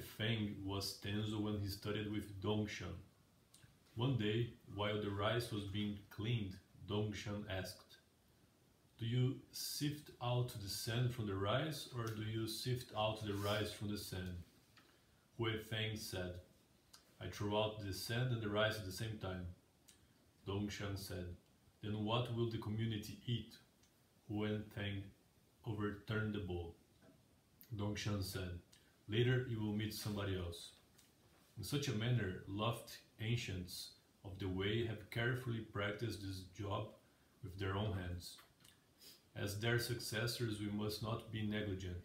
Feng was Tenzo when he studied with Dongshan. One day, while the rice was being cleaned, Dongshan asked, Do you sift out the sand from the rice, or do you sift out the rice from the sand? Xuefeng said, I throw out the sand and the rice at the same time. Dongshan said, Then what will the community eat? Hui Feng overturned the bowl. Dongshan said, Later you will meet somebody else. In such a manner, loved ancients of the way have carefully practiced this job with their own hands. As their successors, we must not be negligent.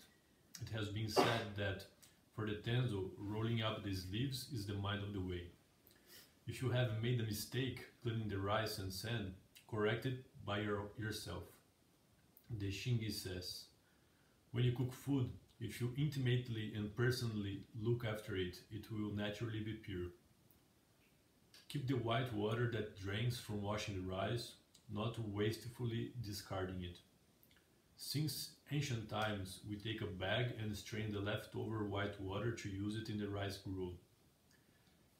It has been said that for the tenzo, rolling up the sleeves is the mind of the way. If you have made a mistake cleaning the rice and sand, correct it by your, yourself. The Shingi says, when you cook food, if you intimately and personally look after it, it will naturally be pure. Keep the white water that drains from washing the rice, not wastefully discarding it. Since ancient times, we take a bag and strain the leftover white water to use it in the rice gruel.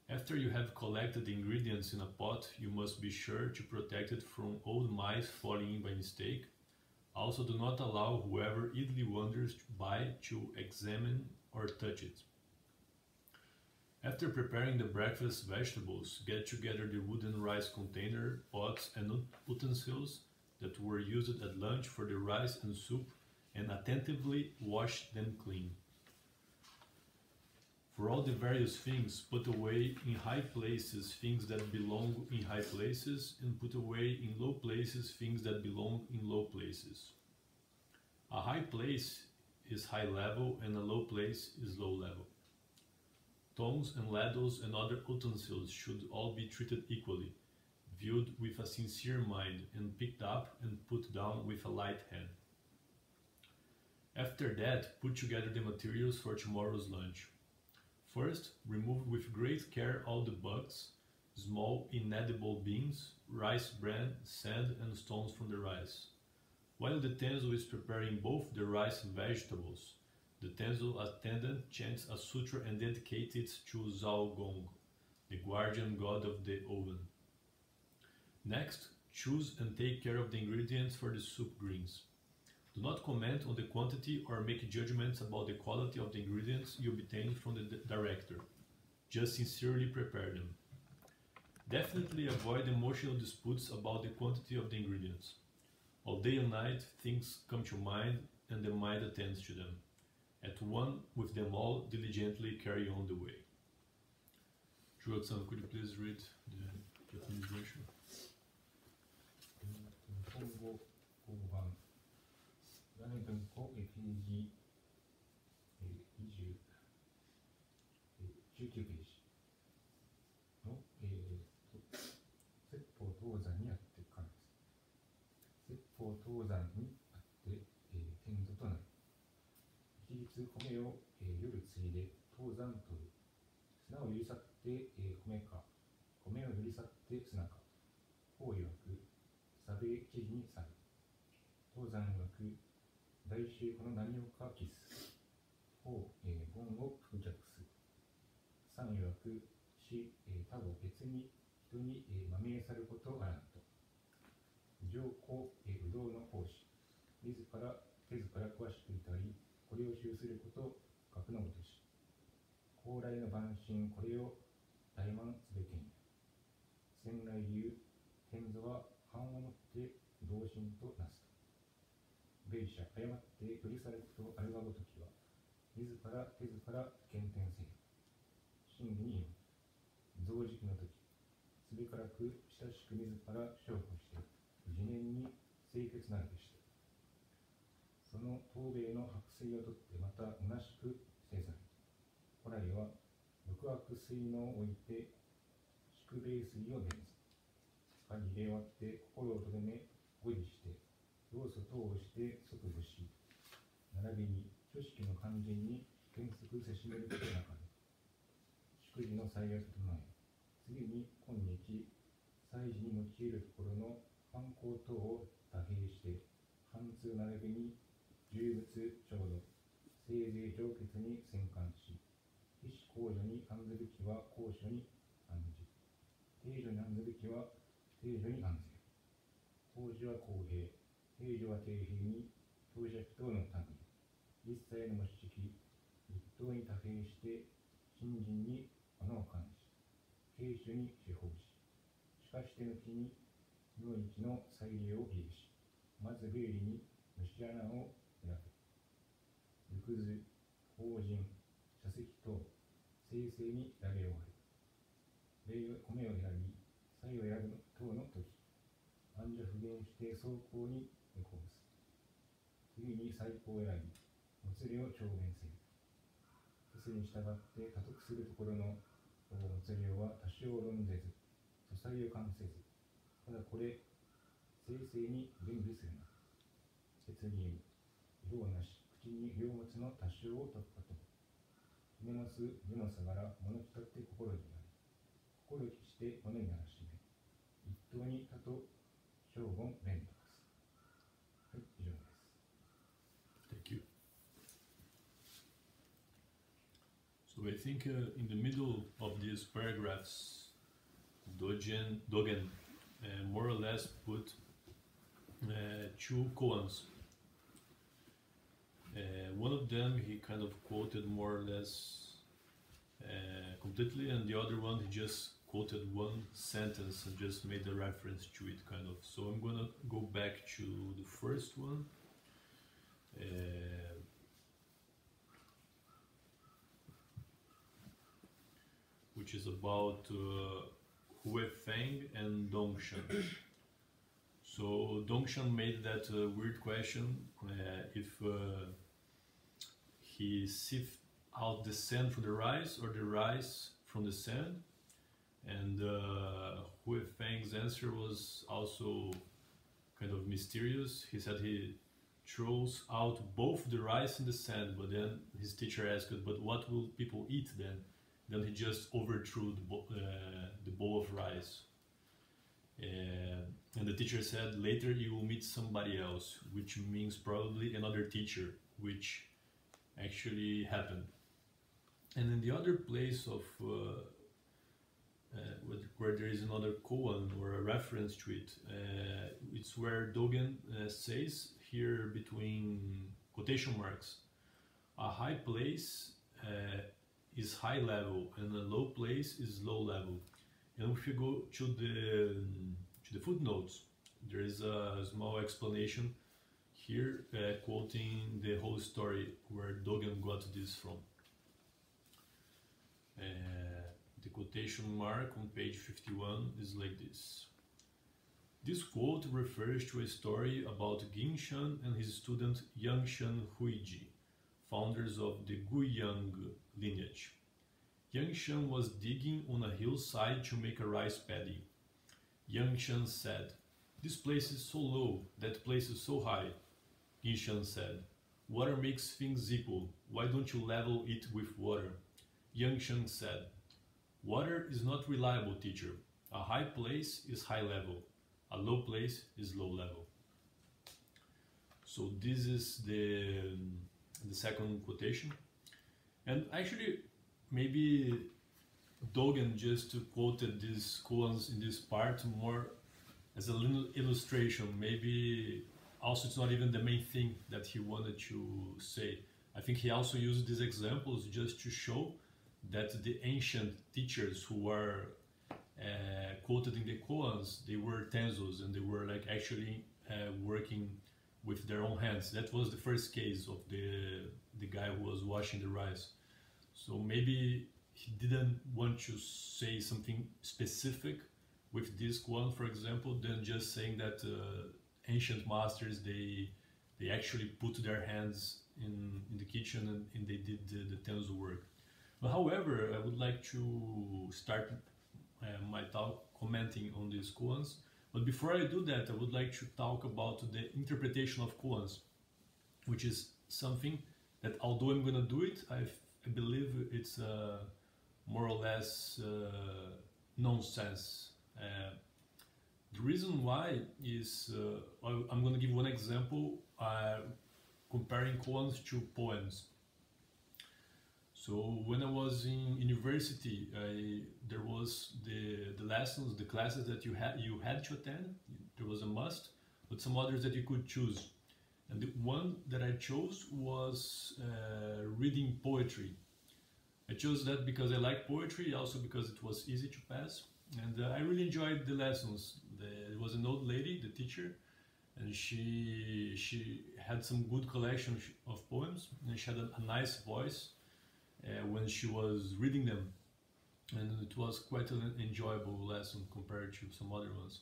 After you have collected the ingredients in a pot, you must be sure to protect it from old mice falling in by mistake also do not allow whoever idly wanders by to examine or touch it. After preparing the breakfast vegetables, get together the wooden rice container, pots and utensils that were used at lunch for the rice and soup and attentively wash them clean. All the various things, put away in high places things that belong in high places, and put away in low places things that belong in low places. A high place is high level, and a low place is low level. Tongs and ladles and other utensils should all be treated equally, viewed with a sincere mind, and picked up and put down with a light hand. After that, put together the materials for tomorrow's lunch. First, remove with great care all the bugs, small inedible beans, rice bran, sand and stones from the rice. While the tenzo is preparing both the rice and vegetables, the tenzo attendant chants a sutra and dedicates it to Zhao Gong, the guardian god of the oven. Next, choose and take care of the ingredients for the soup greens. Do not comment on the quantity or make judgments about the quality of the ingredients you obtain from the director. Just sincerely prepare them. Definitely avoid emotional disputes about the quantity of the ingredients. All day and night, things come to mind and the mind attends to them. At one with them all, diligently carry on the way. Juotsan, could you please read the Japanese version? 画面文庫、えー、ページ、えー、20、えー、19ページの、えー、と説法東山にあってからです。説法東山にあって、えー、天祖となる。一律米を、えー、夜継いで東山とる。砂を揺り去って、えー、米か、米を揺り去って砂か。法曰く、サベ記事に去る。東山曰く、来週この何をかキスを、えー、言を封着す三曰くし、えー、他を別に人に、えー、まみえさることあらんと。上皇、えー、不動の奉仕自ら手ずから詳しくいたりこれを修すること格のごとし高麗の万神これを大満すべきんや仙来流天座は藩をもって同心となす。米者誤って取りされるとあるがごときは自ら手ずから減点せよ。真理に増軸の時すべからく親しく自ら証拠して次年に清潔なるでしてその東米の白水をとってまた虚しく生産古来は極悪水能を置いて宿米水を伝ず。限り終わって心をとどめ誤理して要素等をして即部し、並びに組織の完全に原則せしめることなかれ。祝辞の幸い整え、次に今日祭事に用いるところの犯行等を打閉して貫通並びに重物調度せいぜい上決に戦艦し医師公助に案ずるきは公助に案じ定助に案ずるきは定助に案ずる。公助は公平。定助は定平に当釈等の単位一切の主式一等に多変して新人に物を監視兵主に司法ししかしてのきに明日の祭礼を家しまず米理に虫穴を選ぶ行くず法人社席等生成に投げ終わる米を米を選び菜を選ぶ等の時安者不言して走行に向こす次に最高を選びもつれを長弁せるそれに従って多得するところのもつれは多少論ぜず素材を関せずただこれ生成に分離するな説に色なし口に両物の多少を突破と。決めます目の差柄物きたって心になり心きして物にならしめ一等に他と正言弁と Yeah. Thank you. So I think uh, in the middle of these paragraphs, Dogen, Dogen uh, more or less put uh, two koans. Uh, one of them he kind of quoted more or less uh, completely, and the other one he just quoted one sentence and just made a reference to it, kind of. So I'm gonna go back to the first one. Uh, which is about uh, Feng and Dongshan. so Dongshan made that uh, weird question uh, if uh, he sift out the sand from the rice or the rice from the sand, and uh, Hue Feng's answer was also kind of mysterious. He said he throws out both the rice and the sand, but then his teacher asked, "But what will people eat then?" Then he just overthrew the, bo- uh, the bowl of rice. Uh, and the teacher said, "Later you will meet somebody else," which means probably another teacher, which actually happened. And in the other place of uh, uh, where, where there is another koan or a reference to it, uh, it's where Dogen uh, says here between quotation marks, a high place is high level and a low place is low level. And if you go to the to the footnotes, there is a small explanation here uh, quoting the whole story where Dogen got this from. Uh, the quotation mark on page 51 is like this. This quote refers to a story about Guishan and his student Yangshan Huiji, founders of the Guiyang lineage. Yangshan was digging on a hillside to make a rice paddy. Yangshan said, This place is so low, that place is so high. Guishan said, Water makes things equal. Why don't you level it with water? Yangshan said, Water is not reliable, teacher. A high place is high level. A low place is low level. So this is the the second quotation. And actually, maybe Dogen just quoted these koans in this part more as a little illustration. Maybe also it's not even the main thing that he wanted to say. I think he also used these examples just to show that the ancient teachers who were uh, quoted in the koans, they were tenzos and they were like actually uh, working with their own hands. That was the first case of the the guy who was washing the rice. So maybe he didn't want to say something specific with this koan, for example, than just saying that uh, ancient masters they they actually put their hands in, in the kitchen and, and they did the, the work. However, I would like to start uh, my talk commenting on these koans. But before I do that, I would like to talk about the interpretation of koans, which is something that although I'm gonna do it, I, I believe it's uh, more or less uh, nonsense. Uh, the reason why is uh, I'm going to give one example uh, comparing koans to poems. So when I was in university, I, there was the, the lessons, the classes that you had you had to attend. There was a must, but some others that you could choose. And the one that I chose was uh, reading poetry. I chose that because I like poetry, also because it was easy to pass. And uh, I really enjoyed the lessons. There was an old lady, the teacher, and she she had some good collection of poems, and she had a, a nice voice when she was reading them, and it was quite an enjoyable lesson compared to some other ones.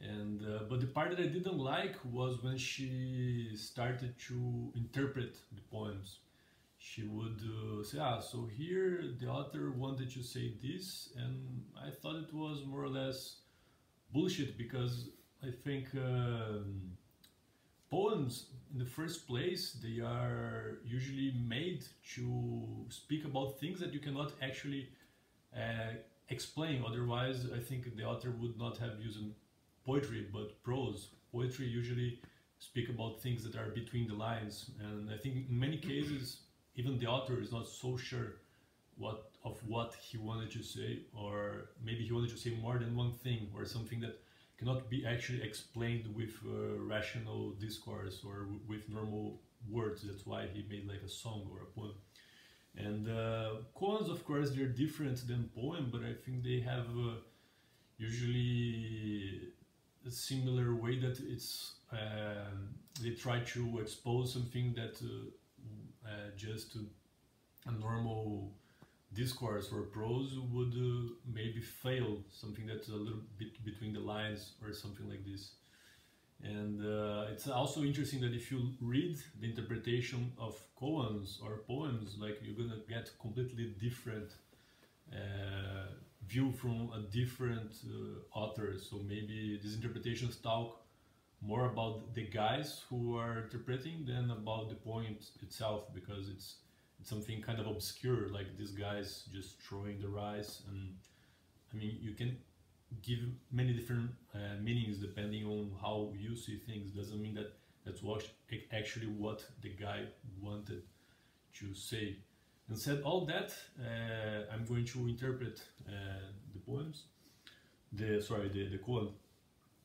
And uh, but the part that I didn't like was when she started to interpret the poems. She would uh, say, "Ah, so here the author wanted to say this," and I thought it was more or less bullshit because I think um, poems in the first place they are usually made to speak about things that you cannot actually uh, explain. Otherwise i think the author would not have used poetry but prose. Poetry usually speak about things that are between the lines. And i think in many cases even the author is not so sure what of what he wanted to say or maybe he wanted to say more than one thing or something that cannot be actually explained with uh, rational discourse or with normal words. That's why he made like a song or a poem. And uh, koans, of course, they're different than poem, but I think they have uh, usually a similar way that it's um, they try to expose something that uh, uh, just a normal discourse or prose would uh, maybe fail something that's a little bit between the lines or something like this. And uh, it's also interesting that if you read the interpretation of koans or poems like you're gonna get completely different uh, view from a different uh, author. So maybe these interpretations talk more about the guys who are interpreting than about the point itself because it's something kind of obscure like these guys just throwing the rice and I mean you can give many different uh, meanings depending on how you see things. Doesn't mean that that's what actually what the guy wanted to say. And said all that uh, I'm going to interpret uh, the poems the sorry the, the koan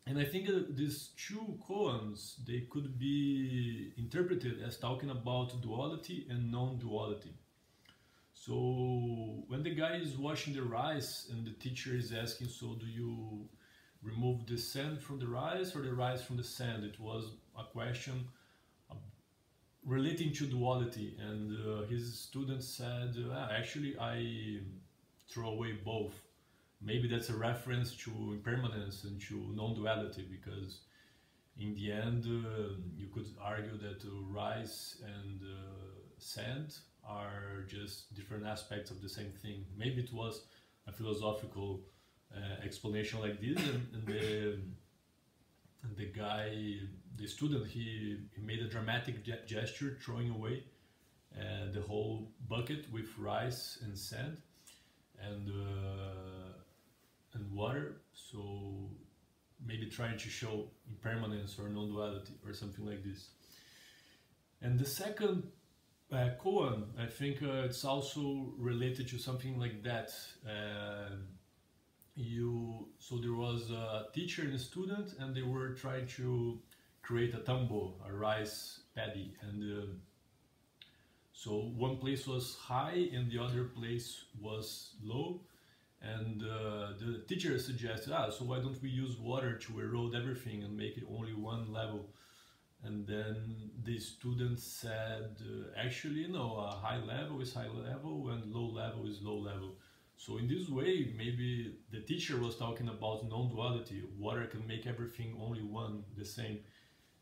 and I think these two koans, they could be interpreted as talking about duality and non-duality. So when the guy is washing the rice and the teacher is asking, so do you remove the sand from the rice or the rice from the sand? It was a question uh, relating to duality and uh, his student said, ah, actually I throw away both maybe that's a reference to impermanence and to non-duality because in the end uh, you could argue that uh, rice and uh, sand are just different aspects of the same thing. Maybe it was a philosophical uh, explanation like this and, and the and the guy the student he, he made a dramatic ge gesture throwing away uh, the whole bucket with rice and sand. And uh, and water so maybe trying to show impermanence or non-duality or something like this. And the second uh, koan I think uh, it's also related to something like that. Uh, you so there was a teacher and a student and they were trying to create a tambo a rice paddy and uh, so one place was high and the other place was low and uh, the teacher suggested, ah, so why don't we use water to erode everything and make it only one level? And then the students said, uh, actually, no, a high level is high level and low level is low level. So in this way, maybe the teacher was talking about non-duality. Water can make everything only one, the same.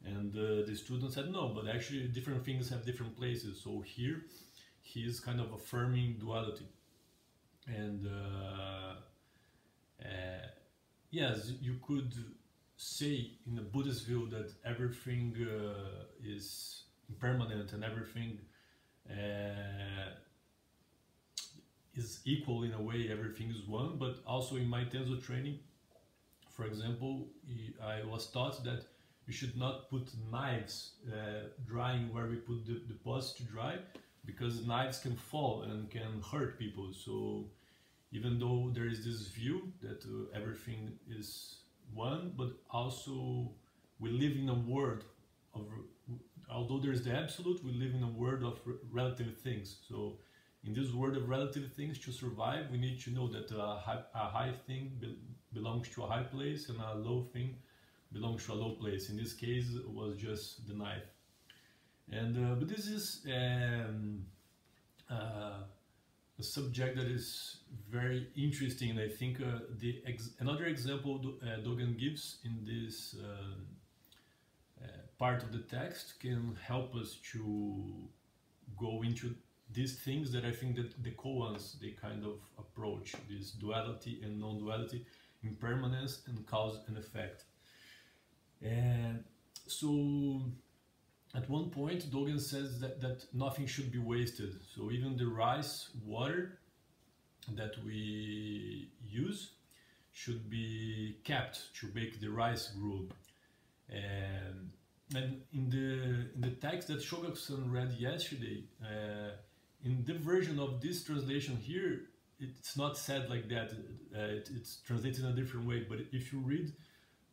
And uh, the student said, no, but actually different things have different places. So here, he is kind of affirming duality and uh, uh, yes, you could say in the Buddhist view that everything uh, is impermanent and everything is equal in a way, everything is one, but also in my Tenzo training, for example, I was taught that you should not put knives uh, drying where we put the deposit to dry because knives can fall and can hurt people. So even though there is this view that uh, everything is one, but also we live in a world of, although there is the absolute, we live in a world of relative things. So in this world of relative things, to survive, we need to know that a high, a high thing be belongs to a high place and a low thing belongs to a low place. In this case, it was just the knife. And uh, but this is um, uh, a subject that is very interesting, and I think uh, the ex another example uh, Dogen gives in this um, uh, part of the text can help us to go into these things that I think that the koans they kind of approach this duality and non-duality, impermanence and cause and effect. And so at one point Dogen says that, that nothing should be wasted. So even the rice water that we use should be kept to make the rice gruel. And, and in the in the text that Shogaku-san read yesterday, uh, in the version of this translation here, it's not said like that. Uh, it, it's translated in a different way. But if you read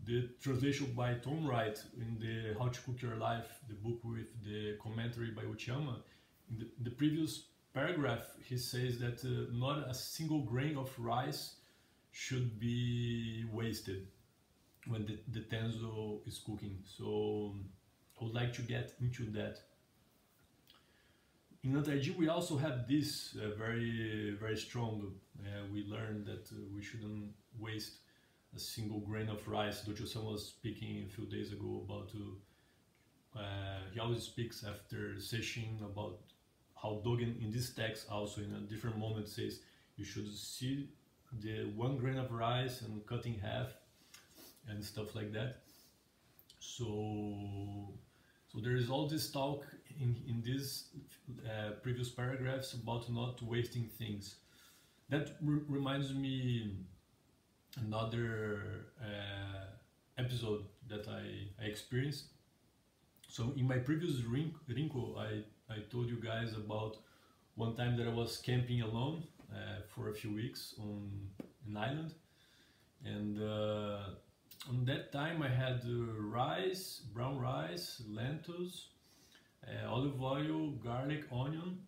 the translation by Tom Wright in the How to Cook Your Life, the book with the commentary by Uchiyama, in the, the previous paragraph he says that uh, not a single grain of rice should be wasted when the, the tenzo is cooking. So I would like to get into that. In Antaiji, we also have this uh, very, very strong. Uh, we learned that uh, we shouldn't waste a single grain of rice. Docho-san was speaking a few days ago about to, uh, he always speaks after session about how Dogen in this text also in a different moment says you should see the one grain of rice and cut in half and stuff like that. So, so there is all this talk in, in these uh, previous paragraphs about not wasting things. That re reminds me another uh, episode that I, I experienced. So in my previous Rinko, I, I told you guys about one time that I was camping alone uh, for a few weeks on an island. And uh, on that time I had uh, rice, brown rice, lentils, uh, olive oil, garlic, onion,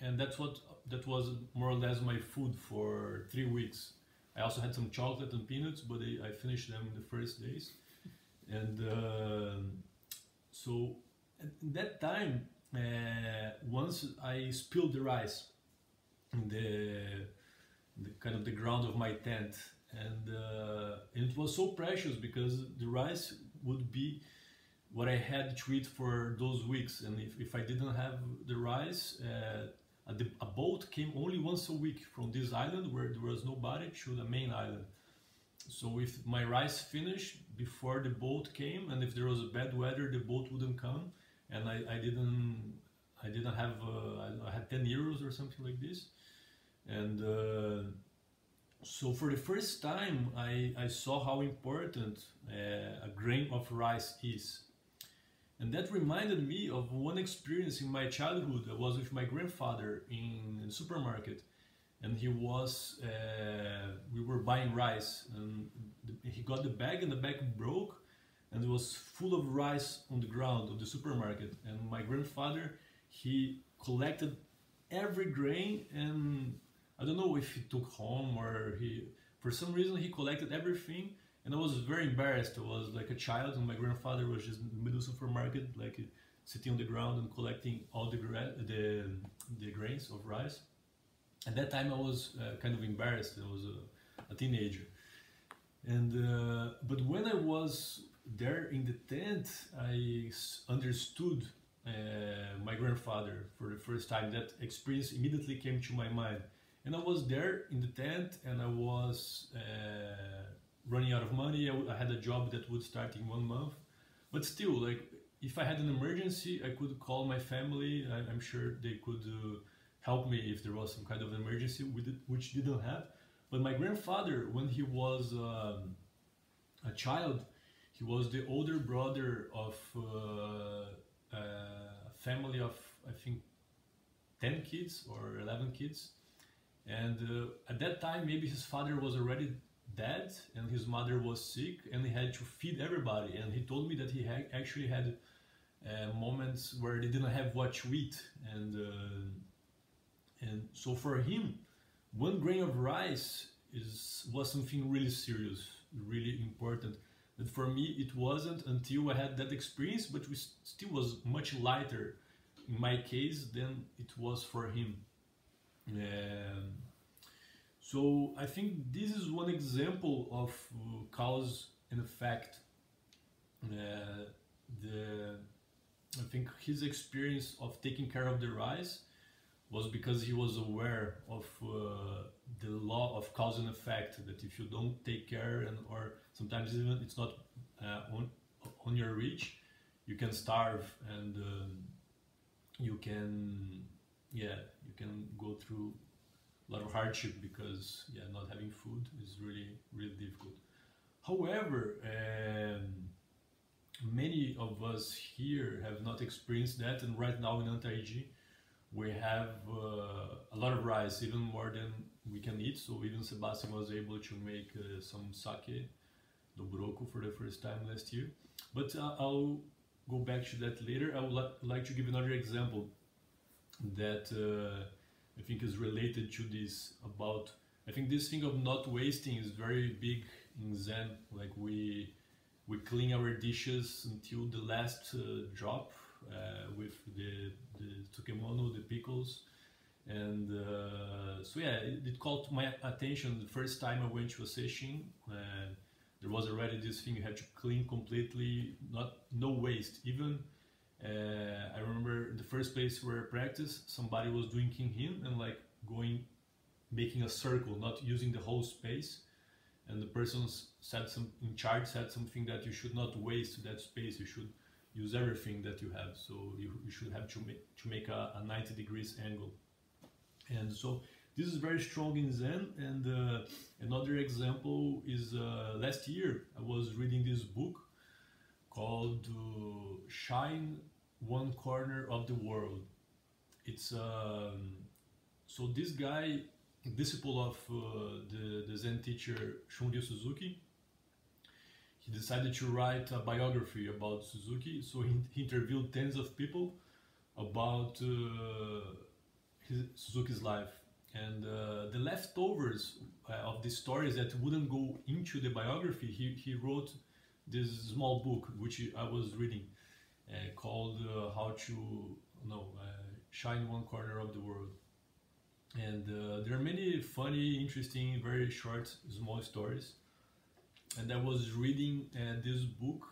and that's what that was more or less my food for three weeks. I also had some chocolate and peanuts, but I, I finished them in the first days. And uh, so at that time, uh, once I spilled the rice in the, the, kind of the ground of my tent, and, uh, and it was so precious because the rice would be what I had to eat for those weeks. And if, if I didn't have the rice, a, a, boat came only once a week from this island where there was nobody to the main island. So if my rice finished before the boat came, and if there was a bad weather, the boat wouldn't come, and I, I didn't I didn't have uh, I had 10 euros or something like this, and uh, so for the first time I, I saw how important uh, a grain of rice is and that reminded me of one experience in my childhood. I was with my grandfather in the supermarket and he was, uh, we were buying rice and he got the bag and the bag broke and it was full of rice on the ground of the supermarket. And my grandfather, he collected every grain and I don't know if he took home or he, for some reason he collected everything and I was very embarrassed. I was like a child, and my grandfather was just in the middle of the supermarket, like sitting on the ground and collecting all the the, the grains of rice. At that time, I was uh, kind of embarrassed. I was a, a teenager, and uh, but when I was there in the tent, I understood uh, my grandfather for the first time. That experience immediately came to my mind, and I was there in the tent, and I was uh, running out of money. I, had a job that would start in one month, but still, like if I had an emergency, I could call my family. I, am sure they could uh, help me if there was some kind of emergency, which didn't have. But my grandfather, when he was um, a child, he was the older brother of uh, a family of I think 10 kids or 11 kids. And uh, at that time, maybe his father was already dead and his mother was sick and he had to feed everybody. And he told me that he actually had uh, moments where they didn't have what to eat. And, uh, and so for him, one grain of rice is was something really serious, really important. But for me, it wasn't until I had that experience, but it still was much lighter in my case than it was for him. Um, so I think this is one example of uh, cause and effect. Uh, the I think his experience of taking care of the rice was because he was aware of uh, the law of cause and effect that if you don't take care and or sometimes even it's not uh, on on your reach you can starve and um, you can yeah you can go through a lot of hardship because yeah not having food is really really difficult. However um, many of us here have not experienced that and right now in Antaiji we have uh, a lot of rice even more than we can eat. So even Sebastian was able to make uh, some sake doburoku for the first time last year. But uh, I'll go back to that later. I would li like to give another example that uh, I think is related to this about I think this thing of not wasting is very big in Zen. Like we we clean our dishes until the last uh, drop uh, with the, the tsukemono, the pickles. And uh, so yeah it, it, caught my attention the first time I went to a session. And there was already this thing you had to clean completely, not no waste. Even uh, I remember the first place where I practiced, somebody was doing kinhin and like going, making a circle, not using the whole space. And the person said some in charge said something that you should not waste that space. You should use everything that you have. So you, you should have to make to make a, a 90 degrees angle. And so this is very strong in Zen. And uh, another example is uh, last year I was reading this book called uh, Shine One Corner of the World. It's um, so this guy, disciple of uh, the, the Zen teacher Shunryu Suzuki, he decided to write a biography about Suzuki. So he, he interviewed tens of people about uh, his, Suzuki's life and uh, the leftovers uh, of the stories that wouldn't go into the biography, he, he wrote this small book which I was reading called uh, How to no, uh, Shine One Corner of the World. And uh, there are many funny, interesting, very short, small stories. And I was reading this book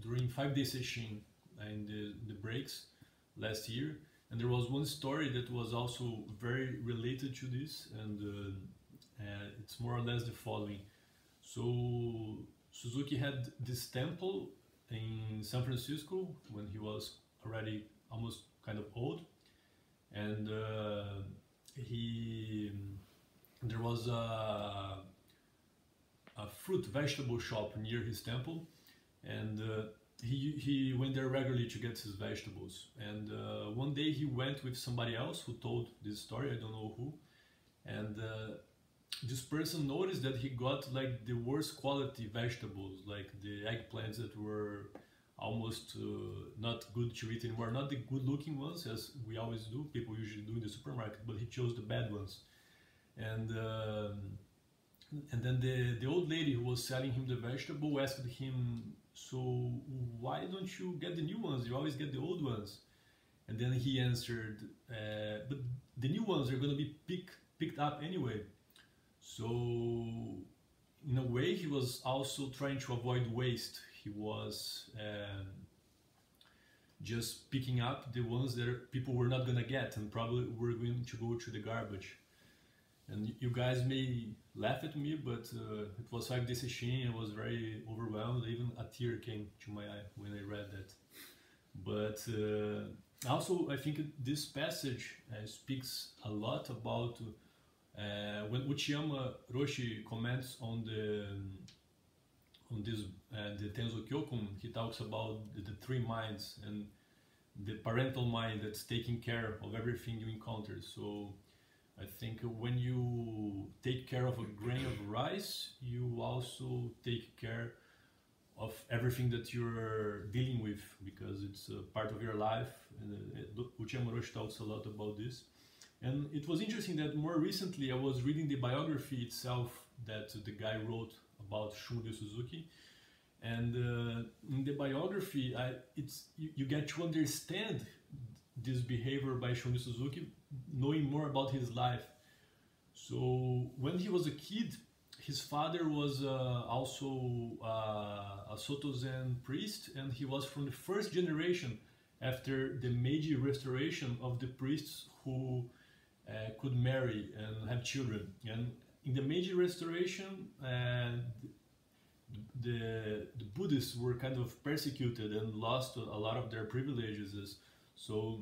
during five day session in the, the breaks last year and there was one story that was also very related to this, and uh, uh, it's more or less the following. So Suzuki had this temple in San Francisco when he was already almost kind of old, and uh, he there was a a fruit vegetable shop near his temple, and uh, he, he went there regularly to get his vegetables. And uh, one day he went with somebody else who told this story, I don't know who. And uh, this person noticed that he got like the worst quality vegetables, like the eggplants that were almost uh, not good to eat anymore. Not the good looking ones, as we always do, people usually do in the supermarket, but he chose the bad ones. And um, and then the, the old lady who was selling him the vegetable asked him so why don't you get the new ones? You always get the old ones. And then he answered, uh, but the new ones are going to be pick, picked up anyway. So in a way, he was also trying to avoid waste. He was um, just picking up the ones that people were not going to get and probably were going to go to the garbage. And you guys may laugh at me, but uh, it was like this session. I was very overwhelmed. Even a tear came to my eye when I read that. But uh, also, I think this passage uh, speaks a lot about uh, when Uchiyama Roshi comments on the on this uh, the Tenzo Kyokun. He talks about the, the three minds and the parental mind that's taking care of everything you encounter. So I think when you take care of a grain of rice, you also take care of everything that you're dealing with because it's a part of your life. And uh, Uchiyama Roshi talks a lot about this. And it was interesting that more recently I was reading the biography itself that the guy wrote about Shunryu Suzuki. And uh, in the biography, I, it's you, you, get to understand this behavior by Shunryu Suzuki, knowing more about his life. So when he was a kid, his father was uh, also uh, a Soto Zen priest, and he was from the first generation after the Meiji restoration of the priests who could marry and have children. And in the Meiji restoration, uh, the, the Buddhists were kind of persecuted and lost a lot of their privileges. So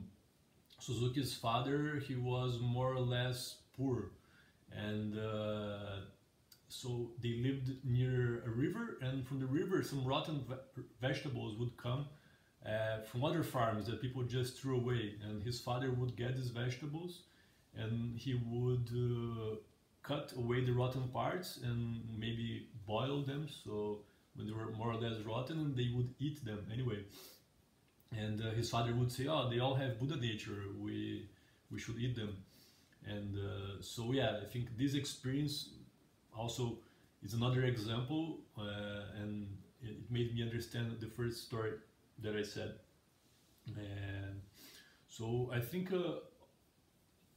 Suzuki's father, he was more or less poor, and uh, so they lived near a river, and from the river, some rotten vegetables would come uh, from other farms that people just threw away. And his father would get these vegetables, and he would uh, cut away the rotten parts and maybe boil them. So when they were more or less rotten, they would eat them anyway. And uh, his father would say, "Oh, they all have Buddha nature. We we should eat them." And uh, so yeah, I think this experience also is another example, uh, and it made me understand the first story that I said. And so I think, uh,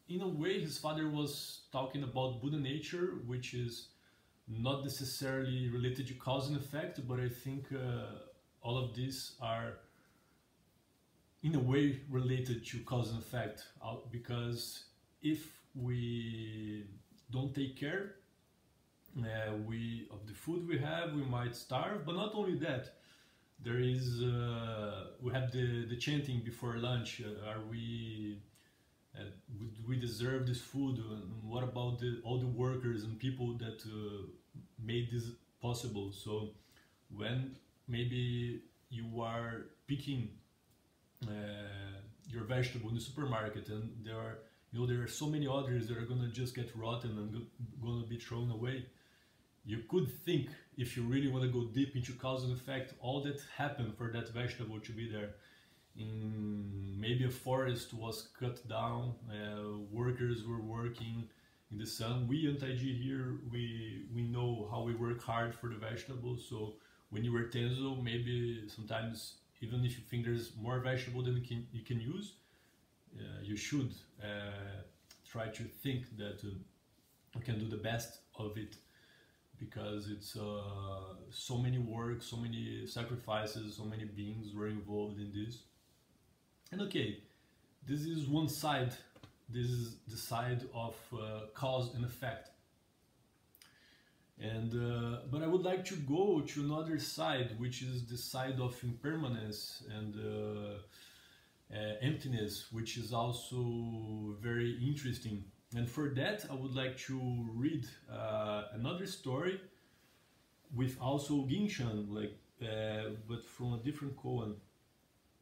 in a way, his father was talking about Buddha nature, which is not necessarily related to cause and effect, but I think uh, all of these are in a way related to cause and effect. Because if we don't take care uh, we of the food we have we might starve. But not only that there is uh, we have the the chanting before lunch. Uh, are we uh, we deserve this food. And what about the, all the workers and people that uh, made this possible? So when maybe you are picking uh, your vegetable in the supermarket and there are you know there are so many others that are gonna just get rotten and gonna be thrown away. You could think if you really want to go deep into cause and effect all that happened for that vegetable to be there maybe a forest was cut down uh, workers were working in the sun we Antaiji here we we know how we work hard for the vegetables so when you were tenzo maybe sometimes even if you think there's more vegetable than you can, you can use uh, you should uh, try to think that uh, you can do the best of it because it's uh, so many work, so many sacrifices, so many beings were involved in this. And okay, this is one side. This is the side of uh, cause and effect. And uh, but I would like to go to another side, which is the side of impermanence and uh, uh, emptiness, which is also very interesting and for that, I would like to read uh, another story with also Guishan, like, uh, but from a different koan.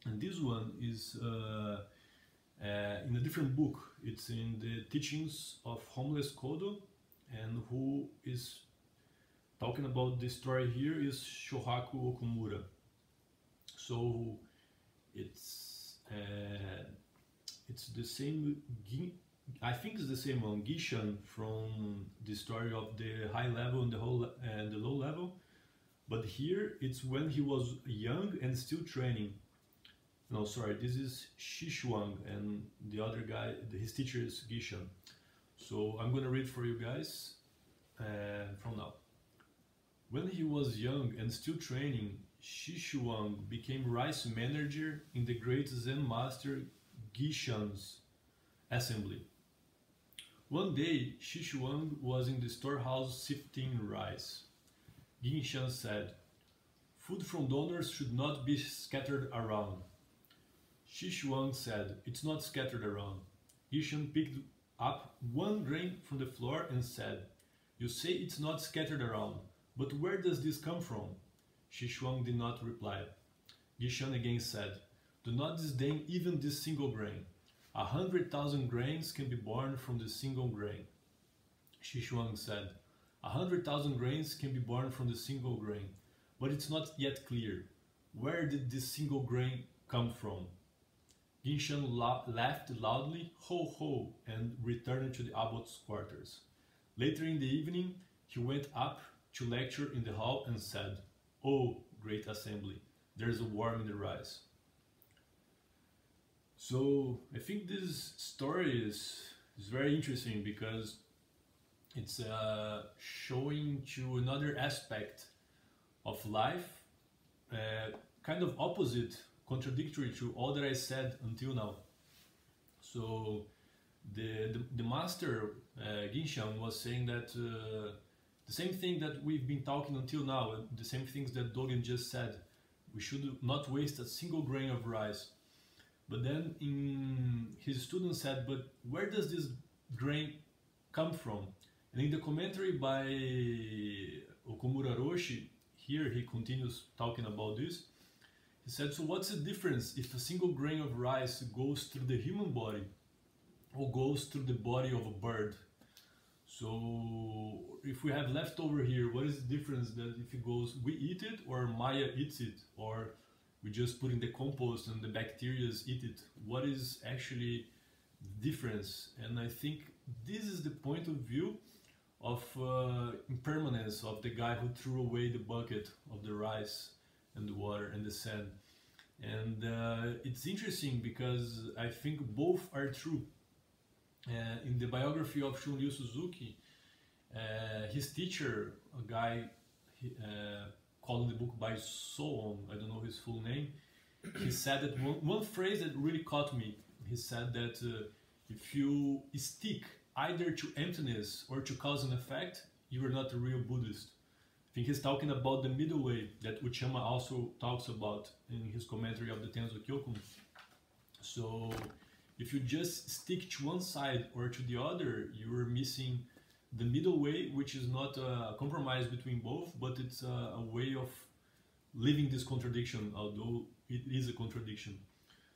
And this one is uh, uh, in a different book. It's in the teachings of Homeless Kodo, and who is talking about this story here is Shohaku Okumura. So it's uh, it's the same I think it's the same on Guishan from the story of the high level and the whole and the low level, but here it's when he was young and still training. No, sorry, this is Shishuang and the other guy, his teacher is Guishan. So I'm gonna read for you guys uh, from now. When he was young and still training, Shishuang became rice manager in the great Zen master Guishan's assembly. One day, Shishuang was in the storehouse sifting rice. Guishan said, Food from donors should not be scattered around. Shishuang said, It's not scattered around. Guishan picked up one grain from the floor and said, You say it's not scattered around, but where does this come from? Shishuang did not reply. Guishan again said, Do not disdain even this single grain. A hundred thousand grains can be born from the single grain. Shishuang said, A hundred thousand grains can be born from the single grain, but it's not yet clear. Where did this single grain come from? Guishan laughed loudly, ho ho, and returned to the abbot's quarters. Later in the evening, he went up to lecture in the hall and said, Oh, great assembly, there's a worm in the rice. So I think this story is, is very interesting because it's uh, showing to another aspect of life, uh, kind of opposite, contradictory to all that I said until now. So the, the, the master, uh, Guishan, was saying that uh, the same thing that we've been talking until now, the same things that Dogen just said. We should not waste a single grain of rice. But then in his student said, but where does this grain come from? And in the commentary by Okumura Roshi, here he continues talking about this. He said, so what's the difference if a single grain of rice goes through the human body or goes through the body of a bird? So if we have leftover here, what is the difference that if it goes, we eat it or Maya eats it or we just put in the compost and the bacteria eat it? What is actually the difference? And I think this is the point of view of uh, impermanence of the guy who threw away the bucket of the rice and the water and the sand. And uh, it's interesting because I think both are true. Uh, in the biography of Shunryu Suzuki, uh, his teacher, a guy uh, called in the book by So-on, I don't know his full name, he said that one, one phrase that really caught me. He said that uh, if you stick either to emptiness or to cause and effect, you are not a real Buddhist. Think he's talking about the middle way that Uchiyama also talks about in his commentary of the Tenzo Kyokun. So if you just stick to one side or to the other, you are missing the middle way, which is not a compromise between both, but it's a, a way of living this contradiction, although it is a contradiction.